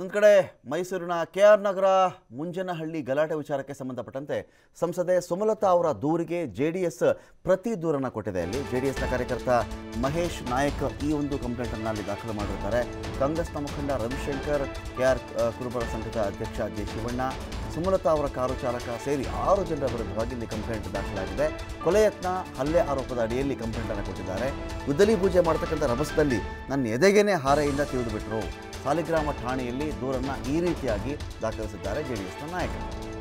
ಒಂದು ಕಡೆ ಮೈಸೂರಿನ ಕೆ ಆರ್ ನಗರ, ಮುಂಜನಹಳ್ಳಿ ಗಲಾಟೆ ವಿಚಾರಕ್ಕೆ ಸಂಬಂಧಪಟ್ಟಂತೆ ಸಂಸದೆ ಸುಮಲತಾ ಅವರ ದೂರಿಗೆ ಜೆ ಡಿ ಎಸ್ ಪ್ರತಿ ದೂರನ್ನು ಕೊಟ್ಟಿದೆ. ಅಲ್ಲಿ ಜೆ ಡಿ ಎಸ್ನ ಕಾರ್ಯಕರ್ತ ಮಹೇಶ್ ನಾಯಕ್ ಈ ಒಂದು ಕಂಪ್ಲೇಂಟನ್ನು ಅಲ್ಲಿ ದಾಖಲು ಮಾಡಿರ್ತಾರೆ. ಕಾಂಗ್ರೆಸ್ನ ಮುಖಂಡ ರವಿಶಂಕರ್, ಕೆ ಆರ್ ಕುರುಬರ ಸಂಘದ ಅಧ್ಯಕ್ಷ ಜೆ ಶಿವಣ್ಣ, ಸುಮಲತಾ ಅವರ ಕಾರು ಚಾಲಕ ಸೇರಿ ಆರು ಜನರ ವಿರುದ್ಧವಾಗಿ ಇಲ್ಲಿ ಕಂಪ್ಲೇಂಟ್ ದಾಖಲಾಗಿದೆ. ಕೊಲೆ ಯತ್ನ, ಹಲ್ಲೆ ಆರೋಪದ ಅಡಿಯಲ್ಲಿ ಕಂಪ್ಲೇಂಟನ್ನು ಕೊಟ್ಟಿದ್ದಾರೆ. ಗುದ್ದಲಿ ಪೂಜೆ ಮಾಡ್ತಕ್ಕಂಥ ರಭಸದಲ್ಲಿ ನನ್ನ ಎದೆಗೇನೆ ಹಾರೆಯಿಂದ ತಿಳಿದುಬಿಟ್ರು. ಸಾಲಿಗ್ರಾಮ ಠಾಣೆಯಲ್ಲಿ ದೂರನ್ನು ಈ ರೀತಿಯಾಗಿ ದಾಖಲಿಸಿದ್ದಾರೆ ಜೆಡಿಎಸ್ನ ನಾಯಕರು.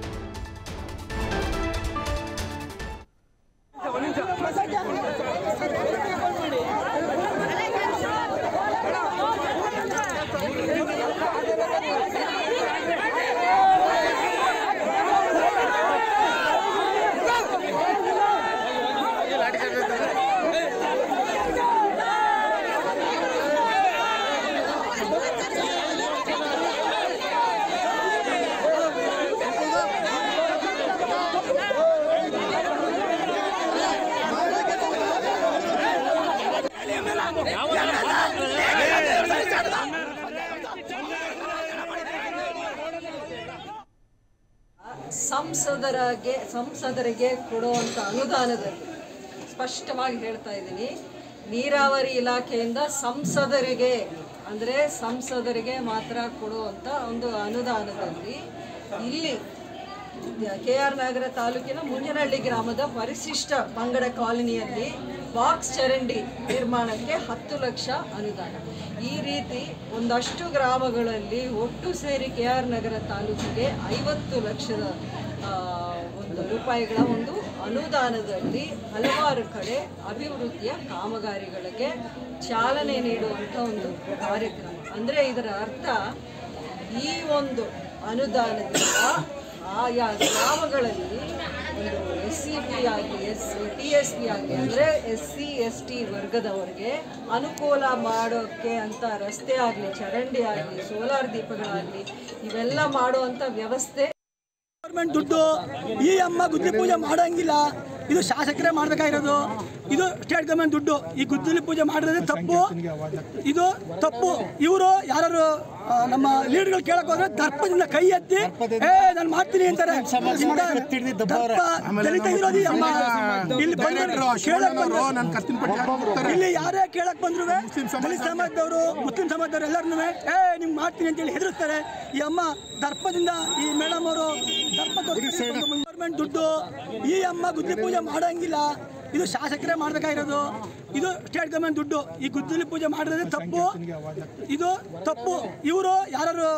ಸಂಸದರಿಗೆ ಸಂಸದರಿಗೆ ಕೊಡುವಂಥ ಅನುದಾನದಲ್ಲಿ ಸ್ಪಷ್ಟವಾಗಿ ಹೇಳ್ತಾ ಇದ್ದೀನಿ. ನೀರಾವರಿ ಇಲಾಖೆಯಿಂದ ಸಂಸದರಿಗೆ, ಅಂದರೆ ಸಂಸದರಿಗೆ ಮಾತ್ರ ಕೊಡುವಂಥ ಒಂದು ಅನುದಾನದಲ್ಲಿ ಇಲ್ಲಿ ಕೆ ಆರ್ ನಗರ ತಾಲೂಕಿನ ಮುಂಜನಹಳ್ಳಿ ಗ್ರಾಮದ ಪರಿಶಿಷ್ಟ ಪಂಗಡ ಕಾಲನಿಯಲ್ಲಿ ಬಾಕ್ಸ್ ಚರಂಡಿ ನಿರ್ಮಾಣಕ್ಕೆ ಹತ್ತು ಲಕ್ಷ ಅನುದಾನ. ಈ ರೀತಿ ಒಂದಷ್ಟು ಗ್ರಾಮಗಳಲ್ಲಿ ಒಟ್ಟು ಸೇರಿ ಕೆ ಆರ್ ನಗರ ತಾಲೂಕಿಗೆ ಐವತ್ತು ಲಕ್ಷದ ಒಂದು ರೂಪಾಯಿಗಳ ಒಂದು ಅನುದಾನದಲ್ಲಿ ಹಲವಾರು ಕಡೆ ಅಭಿವೃದ್ಧಿಯ ಕಾಮಗಾರಿಗಳಿಗೆ ಚಾಲನೆ ನೀಡುವಂಥ ಒಂದು ಕಾರ್ಯಕ್ರಮ. ಅಂದರೆ ಇದರ ಅರ್ಥ ಈ ಒಂದು ಅನುದಾನದಿಂದ ಆಯಾ ಗ್ರಾಮಗಳಲ್ಲಿ ಒಂದು ಪಿ ಆಗಲಿ ಎಸ್ ಟಿ ಎಸ್ ಪಿ ಆಗಿ ಅಂದರೆ ಎಸ್ ಸಿ, ಎಸ್ ಟಿ ವರ್ಗದವರಿಗೆ ಅನುಕೂಲ ಮಾಡೋಕ್ಕೆ ಅಂತ ರಸ್ತೆ ಆಗಲಿ, ಚರಂಡಿ ಆಗಲಿ, ಸೋಲಾರ್ ದೀಪಗಳಾಗಲಿ, ಇವೆಲ್ಲ ಮಾಡುವಂಥ ವ್ಯವಸ್ಥೆ. ಗೌರ್ಮೆಂಟ್ ದುಡ್ಡು ಈ ಅಮ್ಮ ಗುದ್ದಿ ಪೂಜೆ ಮಾಡಂಗಿಲ್ಲ. ಇದು ಶಾಸಕರೇ ಮಾಡ್ಬೇಕಾಗಿರೋದು. ಇದು ಸ್ಟೇಟ್ ಗವರ್ಮೆಂಟ್ ದುಡ್ಡು. ಈ ಗುದ್ದಲಿ ಪೂಜೆ ಮಾಡಿದ್ರೆ ತಪ್ಪು. ಇದು ತಪ್ಪು. ಇವರು ಯಾರು ನಮ್ಮ ಲೀಡರ್ಗಳು ಕೇಳಕ್ ಹೋದ್ರೆ ದರ್ಪದಿಂದ ಕೈ ಎತ್ತಿ ಏ ನಾನು ಮಾಡ್ತೀನಿ ಅಂತಾರೆ. ಇಲ್ಲಿ ಇಲ್ಲಿ ಯಾರೇ ಕೇಳಕ್ ಬಂದ್ರು ದಲಿತ ಸಮಾಜದವರು ಮುಸ್ಲಿಂ ಸಮಾಜದವರು ಎಲ್ಲರನ್ನೂ ಏ ನಿಮ್ಗೆ ಮಾಡ್ತೀನಿ ಅಂತೇಳಿ ಹೆದರ್ತಾರೆ ಈ ಅಮ್ಮ ದರ್ಪದಿಂದ ಈ ಮೇಡಮ್ ಅವರು ದರ್ಪ ಗೌರ್ಮೆಂಟ್ ದುಡ್ಡು. ಈ ಅಮ್ಮ ಗುದ್ದಲಿ ಪೂಜೆ ಮಾಡಂಗಿಲ್ಲ. ಇದು ಶಾಸಕರೇ ಮಾಡ್ಬೇಕಾಗಿರೋದು. ಇದು ಸ್ಟೇಟ್ ಗವರ್ಮೆಂಟ್ ದುಡ್ಡು. ಈ ಗುದ್ದಲಿ ಪೂಜೆ ಮಾಡಿದ್ರೆ ತಪ್ಪು. ಇದು ತಪ್ಪು. ಇವರು ಯಾರು?